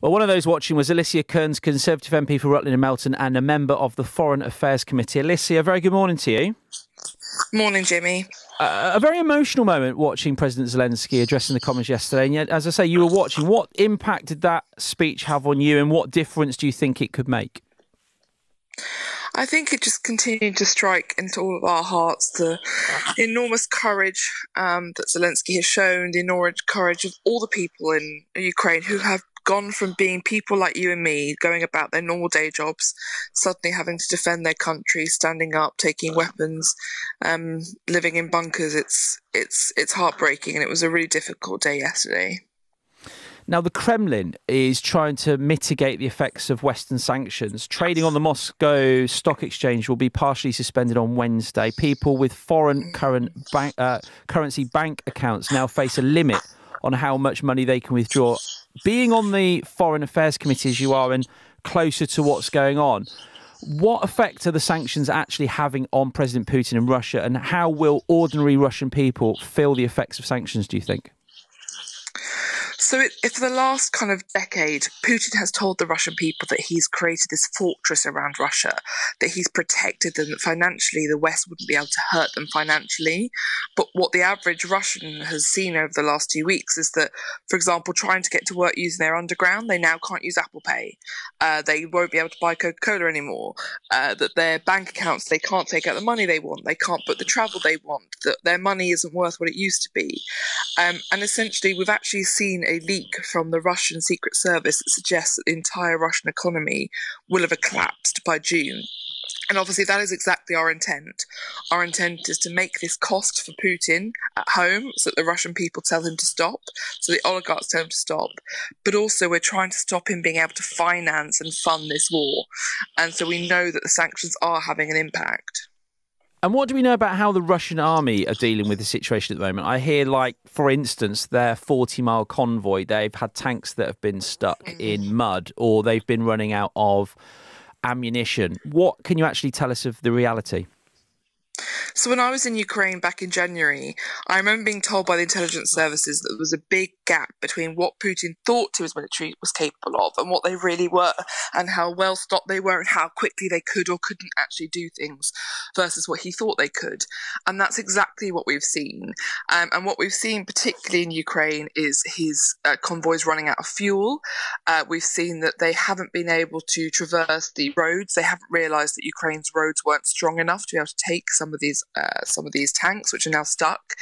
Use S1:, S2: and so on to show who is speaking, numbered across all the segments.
S1: Well, one of those watching was Alicia Kearns, Conservative MP for Rutland and Melton, and a member of the Foreign Affairs Committee. Alicia, very good morning to you.
S2: Morning, Jimmy.
S1: Uh, a very emotional moment watching President Zelensky addressing the Commons yesterday. And yet, as I say, you were watching. What impact did that speech have on you, and what difference do you think it could make?
S2: I think it just continued to strike into all of our hearts the enormous courage um, that Zelensky has shown, the enormous courage of all the people in Ukraine who have gone from being people like you and me, going about their normal day jobs, suddenly having to defend their country, standing up, taking weapons, um, living in bunkers. It's it's it's heartbreaking, and it was a really difficult day yesterday.
S1: Now, the Kremlin is trying to mitigate the effects of Western sanctions. Trading on the Moscow Stock Exchange will be partially suspended on Wednesday. People with foreign current bank, uh, currency bank accounts now face a limit on how much money they can withdraw. Being on the Foreign Affairs Committee as you are and closer to what's going on, what effect are the sanctions actually having on President Putin and Russia, and how will ordinary Russian people feel the effects of sanctions, do you think?
S2: So, it, for the last kind of decade, Putin has told the Russian people that he's created this fortress around Russia, that he's protected them, financially the West wouldn't be able to hurt them financially. But what the average Russian has seen over the last two weeks is that, for example, trying to get to work using their underground, they now can't use Apple Pay. Uh, they won't be able to buy Coca Cola anymore. Uh, that their bank accounts, they can't take out the money they want. They can't book the travel they want. That their money isn't worth what it used to be. Um, and essentially, we've actually seen a leak from the Russian Secret Service that suggests that the entire Russian economy will have collapsed by June. And obviously, that is exactly our intent. Our intent is to make this cost for Putin at home so that the Russian people tell him to stop, so the oligarchs tell him to stop. But also, we're trying to stop him being able to finance and fund this war. And so we know that the sanctions are having an impact.
S1: And what do we know about how the Russian army are dealing with the situation at the moment? I hear, like, for instance, their 40 mile convoy, they've had tanks that have been stuck mm-hmm. in mud or they've been running out of ammunition. What can you actually tell us of the reality?
S2: So when I was in Ukraine back in January, I remember being told by the intelligence services that there was a big gap between what Putin thought his military was capable of and what they really were, and how well stocked they were, and how quickly they could or couldn't actually do things, versus what he thought they could. And that's exactly what we've seen. Um, and what we've seen, particularly in Ukraine, is his uh, convoys running out of fuel. Uh, we've seen that they haven't been able to traverse the roads. They haven't realised that Ukraine's roads weren't strong enough to be able to take some of these uh, some of these tanks, which are now stuck.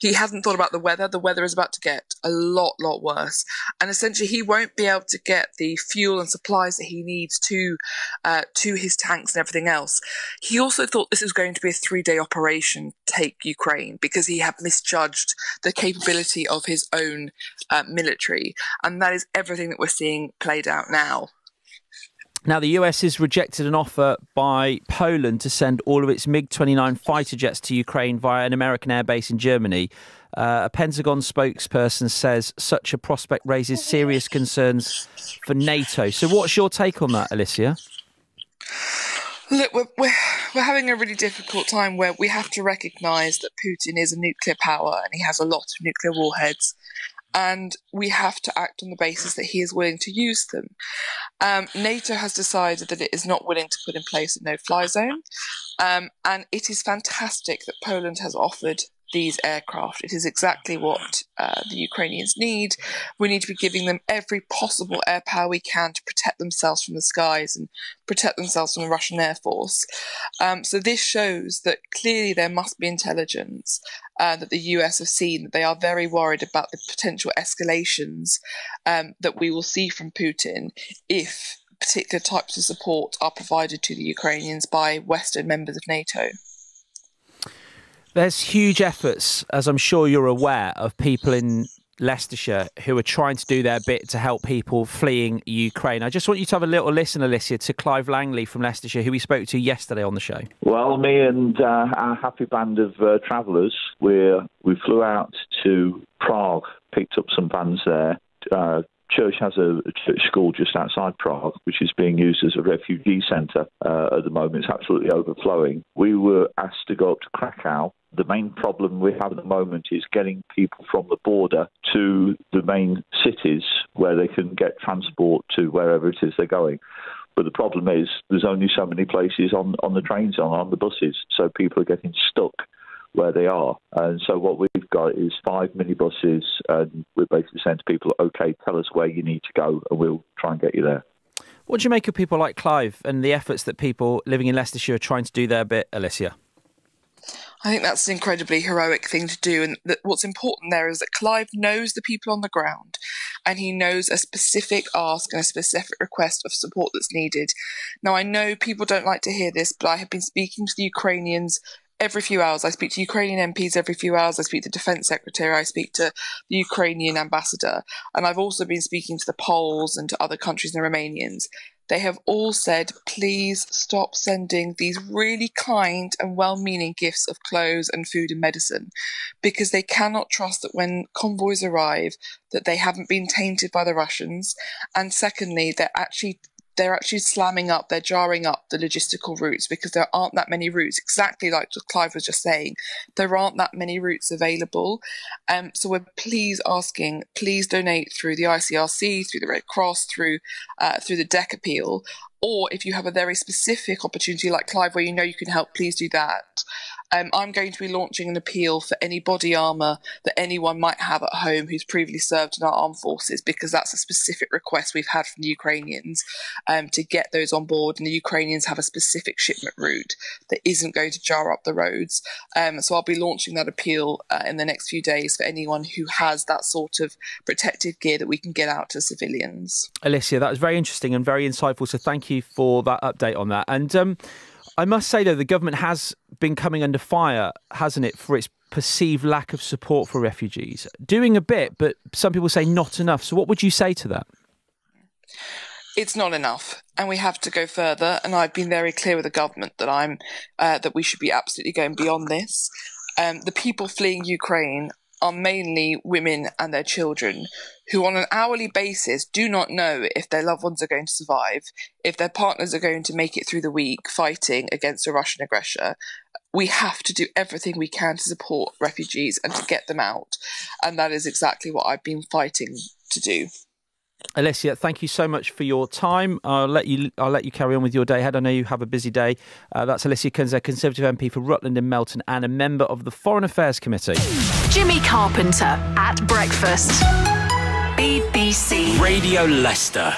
S2: He hasn't thought about the weather. The weather is about to get a lot, lot worse, and essentially he won't be able to get the fuel and supplies that he needs to uh, to his tanks and everything else. He also thought this was going to be a three day operation take Ukraine because he had misjudged the capability of his own uh, military, and that is everything that we're seeing played out now.
S1: Now, the US has rejected an offer by Poland to send all of its MiG 29 fighter jets to Ukraine via an American airbase in Germany. Uh, a Pentagon spokesperson says such a prospect raises serious concerns for NATO. So, what's your take on that, Alicia?
S2: Look, we're, we're, we're having a really difficult time where we have to recognise that Putin is a nuclear power and he has a lot of nuclear warheads and we have to act on the basis that he is willing to use them. Um, NATO has decided that it is not willing to put in place a no fly zone, um, and it is fantastic that Poland has offered these aircraft. It is exactly what uh, the Ukrainians need. We need to be giving them every possible air power we can to protect themselves from the skies and protect themselves from the Russian Air Force. Um, so this shows that clearly there must be intelligence uh, that the US have seen that they are very worried about the potential escalations um, that we will see from Putin if particular types of support are provided to the Ukrainians by Western members of NATO.
S1: There's huge efforts, as I'm sure you're aware, of people in Leicestershire who are trying to do their bit to help people fleeing Ukraine. I just want you to have a little listen, Alicia, to Clive Langley from Leicestershire, who we spoke to yesterday on the show.
S3: Well, me and uh, our happy band of uh, travellers, we we flew out to Prague, picked up some vans there. Uh, church has a, church school just outside Prague, which is being used as a refugee centre uh, at the moment. It's absolutely overflowing. We were asked to go up to Krakow The main problem we have at the moment is getting people from the border to the main cities where they can get transport to wherever it is they're going. But the problem is there's only so many places on, on the trains, on, on the buses, so people are getting stuck where they are. And so what we've got is five minibuses, and we're basically saying to people, okay, tell us where you need to go, and we'll try and get you there.
S1: What do you make of people like Clive and the efforts that people living in Leicestershire are trying to do their bit, Alicia?
S2: I think that's an incredibly heroic thing to do. And what's important there is that Clive knows the people on the ground and he knows a specific ask and a specific request of support that's needed. Now, I know people don't like to hear this, but I have been speaking to the Ukrainians every few hours. I speak to Ukrainian MPs every few hours. I speak to the Defence Secretary. I speak to the Ukrainian ambassador. And I've also been speaking to the Poles and to other countries and the Romanians. They have all said, please stop sending these really kind and well meaning gifts of clothes and food and medicine because they cannot trust that when convoys arrive that they haven't been tainted by the Russians. And secondly, they're actually they're actually slamming up, they're jarring up the logistical routes because there aren't that many routes. Exactly like Clive was just saying, there aren't that many routes available. Um, so we're please asking, please donate through the ICRC, through the Red Cross, through uh, through the DEC appeal, or if you have a very specific opportunity like Clive where you know you can help, please do that. Um, I'm going to be launching an appeal for any body armour that anyone might have at home who's previously served in our armed forces, because that's a specific request we've had from the Ukrainians um, to get those on board. And the Ukrainians have a specific shipment route that isn't going to jar up the roads. Um, so I'll be launching that appeal uh, in the next few days for anyone who has that sort of protective gear that we can get out to civilians.
S1: Alicia, that was very interesting and very insightful. So thank you for that update on that. And um, I must say, though, the government has been coming under fire, hasn't it, for its perceived lack of support for refugees? Doing a bit, but some people say not enough. So, what would you say to that?
S2: It's not enough, and we have to go further. And I've been very clear with the government that I'm uh, that we should be absolutely going beyond this. Um, the people fleeing Ukraine are mainly women and their children who, on an hourly basis, do not know if their loved ones are going to survive, if their partners are going to make it through the week fighting against a Russian aggressor. We have to do everything we can to support refugees and to get them out. And that is exactly what I've been fighting to do.
S1: Alicia, thank you so much for your time. I'll let you. I'll let you carry on with your day ahead. I know you have a busy day. Uh, that's Alicia Kearns, Conservative MP for Rutland and Melton, and a member of the Foreign Affairs Committee.
S4: Jimmy Carpenter at breakfast. BBC
S5: Radio Leicester.